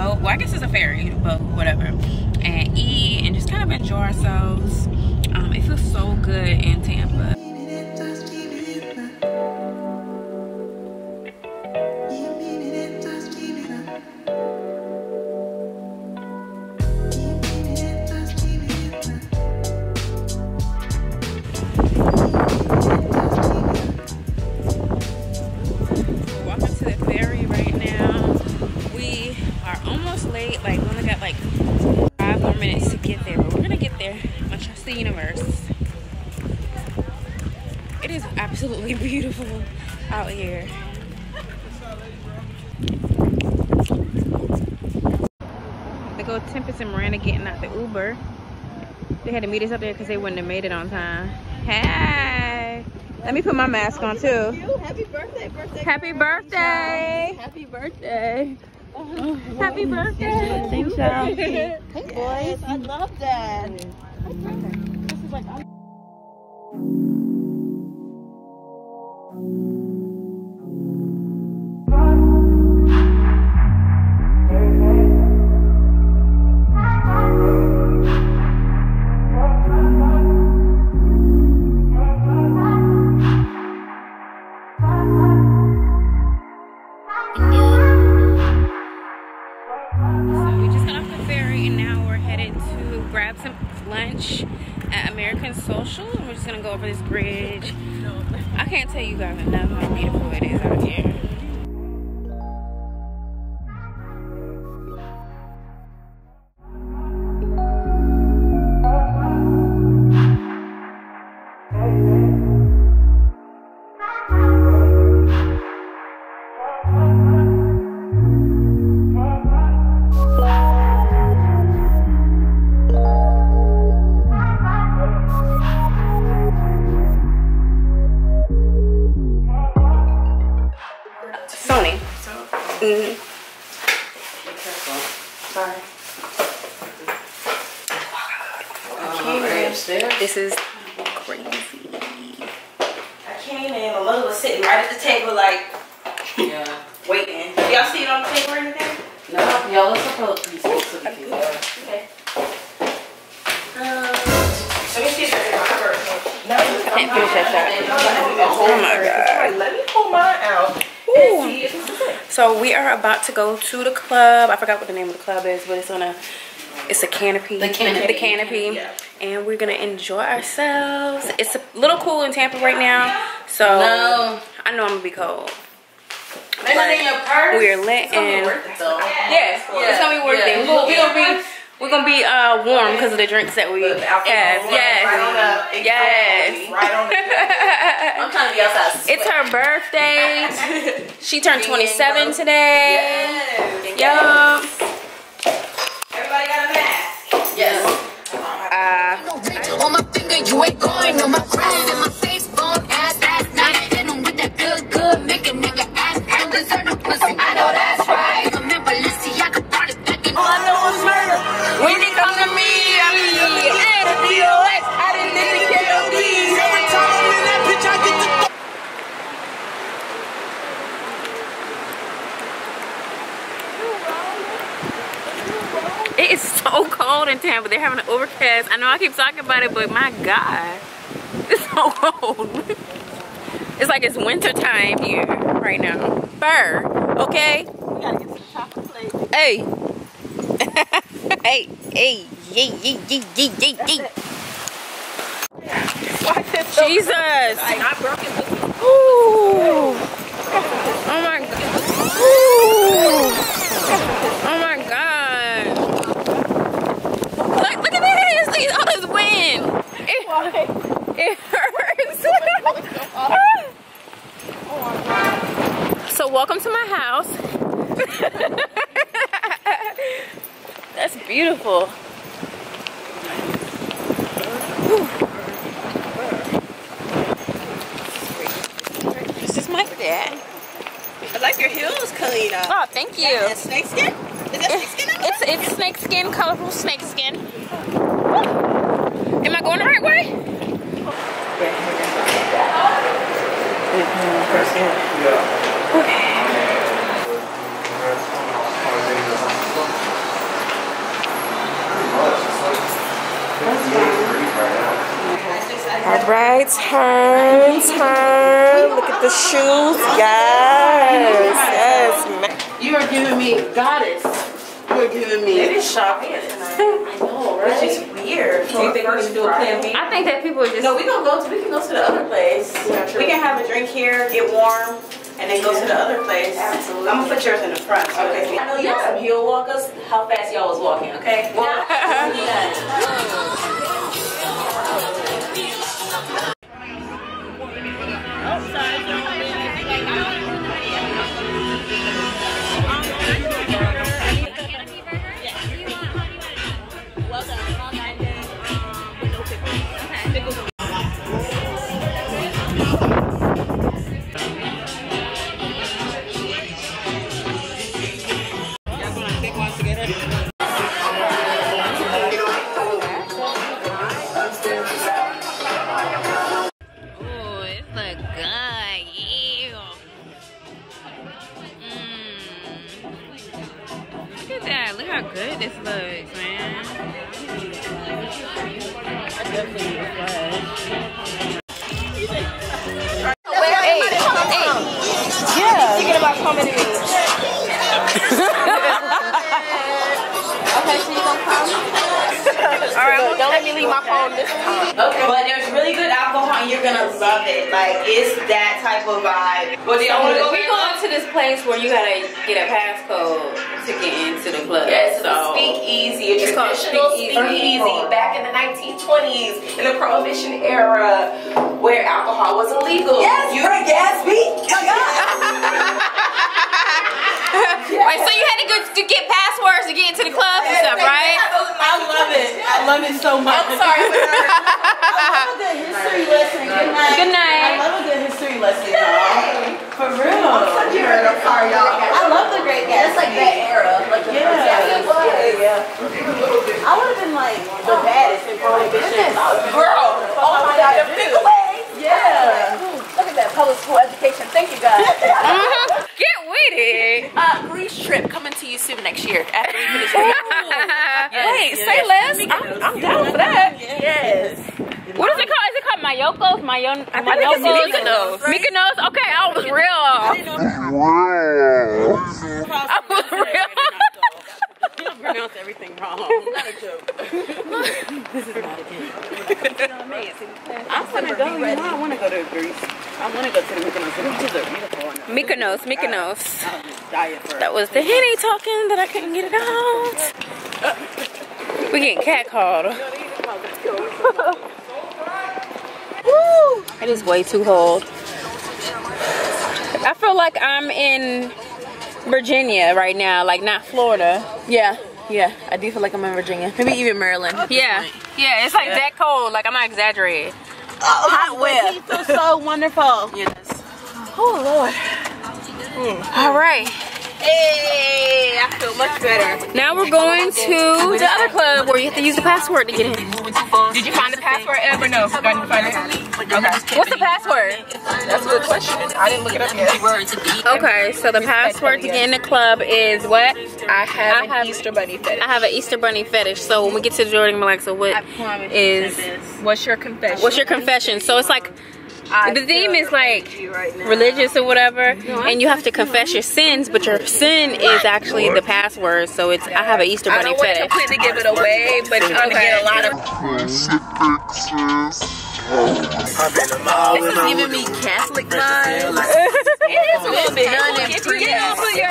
boat. Well, I guess it's a ferry, boat, whatever. And eat and just kind of enjoy ourselves. Um, it feels so good in Tampa. Absolutely beautiful out here. They go Tempest and Miranda getting out the Uber. They had to meet us up there because they wouldn't have made it on time. Hey! Let me put my mask on too. Happy birthday, birthday. Happy birthday! Happy birthday. Happy birthday! Thanks, y'all. Hey, boys. I love that. This is like, This is crazy. I came in, my mother was sitting right at the table, like, Yeah. waiting. Y'all see it on the table or anything? No, y'all are supposed to be supposed to be there. Okay. Um, let me see if I can my first. No, Can't finish that shot. Oh my God. Let me pull mine out and see if it's good. So we are about to go to the club. I forgot what the name of the club is, but it's on a it's a canopy. The canopy. The canopy. Yeah. And we're gonna enjoy ourselves. It's a little cool in Tampa right now. So No. I know I'm gonna be cold. Ain't nothing in your purse. We're lit It's gonna be and worth it though. Yes, it's gonna be worth Yeah. it. We're gonna, we gonna be we're gonna be uh warm because of the drinks that we have. Right on Yes. Yes. Right. I'm trying to be outside. It's her birthday. She turned 27 today. Yes. Yup. Everybody got a mask. Yes. Uh, On my finger, you ain't going my my cold in Tampa. They're having an overcast. I know I keep talking about it, but my God, it's so cold. It's like it's winter time here right now. Fur, okay? we gotta get some chocolate plate. Hey. hey, hey, yee, yee, yee, yee, yee, yee. Jesus. I broke it. It hurts. so welcome to my house. That's beautiful. This is my dad. I like your heels, Kalina. Oh, thank you. And snake skin? Is that snake skin? It's it's snake skin, colorful snake skin. Am I going the right way? All right, turn, turn. Look at the shoes. Yes, yes. You are giving me goddess. You are giving me. It is shocking. I know, right? It's just weird. Do you think we should do a plan B? I think that people are just. No, we gonna go to we can go to the other place. we can have a drink here, get warm, and then go to the other place. Absolutely. I'm gonna put yours in the front. Okay. I know y'all some hill walkers. How fast y'all was walking? Okay. One. let me leave my phone this time. Okay. But there's really good alcohol and you're gonna love it. Like it's that type of vibe. But do y'all go we going to this place where you gotta get a passcode to get into the club. Yes, it's so. a speakeasy, a It's called traditional speakeasy. speakeasy uh-huh. back in the 1920s, in the Prohibition era, where alcohol was illegal. Yes, you Frank Gatsby. Wait, so you had to go to get passwords to get into the club and stuff, right? I love it. I love it so much. I'm sorry. I love a good history lesson. Good night. Good night. I love a good history lesson, y'all. For real. You're in a car, y'all. I love the Great Gatsby. It's like that era, like the Yeah. yeah. Yeah, yeah. I would have been like the baddest in Prohibition. Girl, oh my God, the big away. Yeah. Look at that public school education. Thank you, guys. Mhm. Get with uh, Greece trip coming to you soon next year. After we finish. Wait, say less. I'm, I'm down for that. Yes. What is it called? Is it called Mayokos? Mayon think Mayokos? it's Mykonos, right? Mykonos? Okay, I was real off. I was real You don't pronounce everything wrong. Not a joke. this is not a joke. I'm gonna go. You know, I want to go to Greece. I want to go to the Mykonos. The beaches are beautiful. Mykonos, Mykonos. I'll just diet for That was the henny talking that I couldn't get it out. We getting catcalled. Woo! It is way too cold. I feel like I'm in Virginia right now, like not Florida. Yeah, yeah. I do feel like I'm in Virginia. Maybe even Maryland. Yeah, yeah, it's like that cold. Like I'm not exaggerating. Oh, Hot where? He feels so wonderful. Yes. Oh Lord. Hmm. All right, Hey, I feel much better. now we're going to the other club where you have to use the password to get in. Did you find the password, Eb, or no? Find it? Okay. What's the password? That's a good question. I didn't look it up yet. Okay, so the password to get in the club is what? I have I an have- Easter bunny fetish. I have an Easter bunny fetish. So when we get to Jordan, I'm like, so what is? What's your confession? What's your confession? So it's like I the theme is like right religious or whatever, and you have to confess your sins, but your sin is actually the password. So it's I have an Easter bunny fetish. I don't want to fetish. give it away, but you're gonna get a lot of. This is giving me Catholic vibes. it is a little bit. None and free. Yeah, put your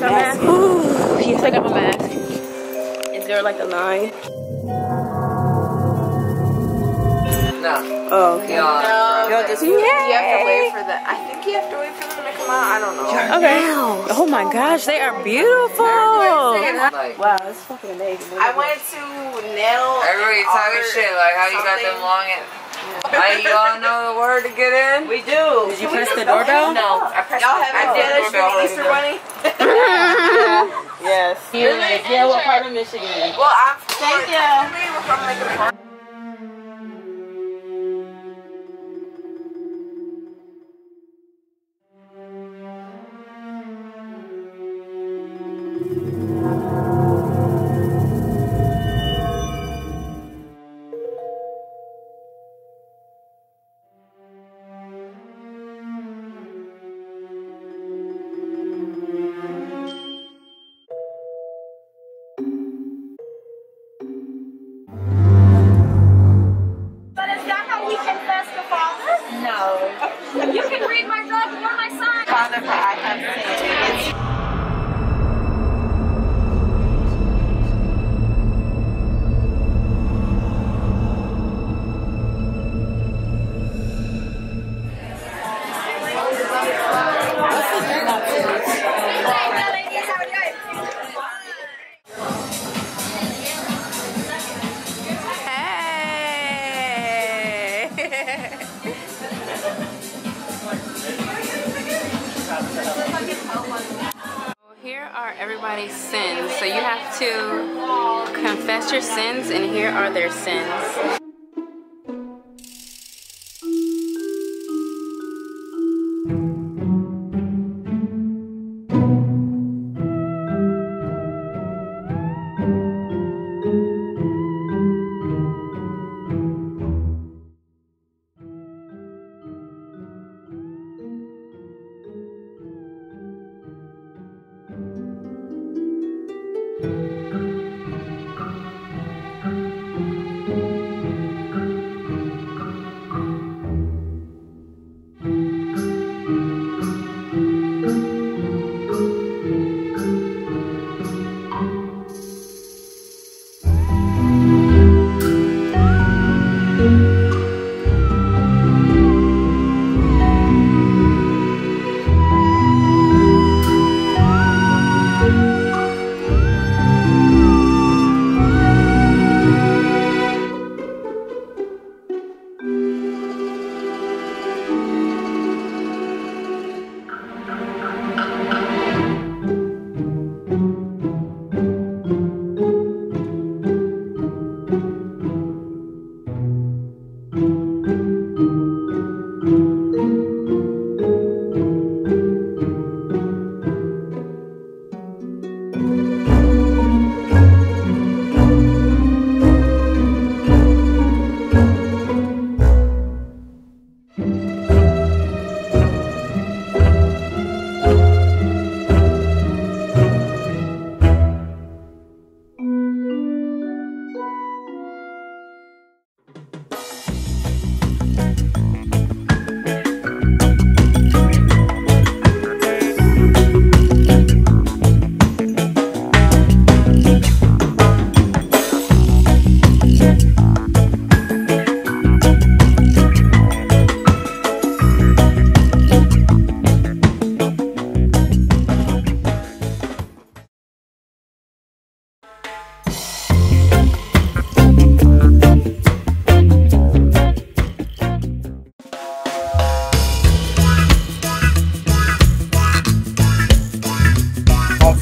Ooh, yes, oh, I got my mask. Is there like a line? No. Oh, okay. No. You'll just You have to wait for the. I think you have to wait for them to come out. I don't know. Okay. Oh my gosh, they are beautiful. Like, Wow, it's fucking amazing. I went to nail. Everybody talking shit. Like, how you got them long? And, how you all know the word to get in? We do. Did you press the doorbell? No, I pressed. Y'all have I did a Easter bunny. Yes. Yeah, what part of Michigan? Well, I'm. from Thank you.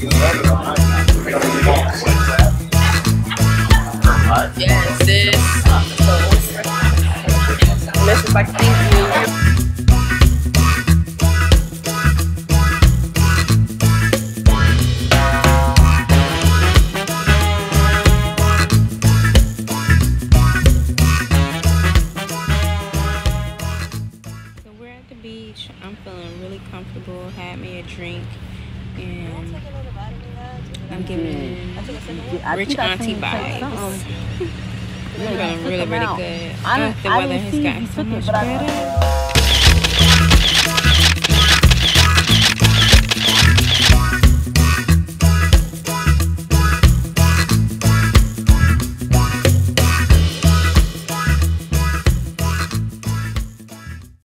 Yes, like, thank you. So we're at the beach. I'm feeling really comfortable. Had me a drink, and I'm giving rich auntie vibes. I'm feeling really, really good. I didn't- the weather has gotten so much better.